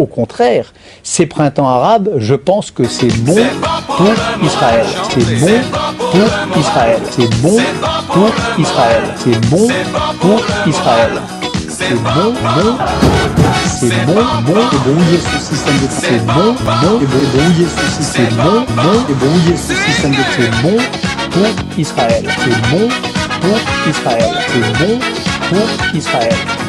Au contraire, ces printemps arabes, je pense que c'est bon pour Israël. C'est bon pour Israël. C'est bon pour Israël. C'est bon pour Israël. C'est bon, bon. C'est bon, bon et brouiller ce système de c'est bon, bon et brouiller ce système. C'est bon, bon et brouiller ce système de c'est bon pour Israël. C'est bon pour Israël. C'est bon pour Israël.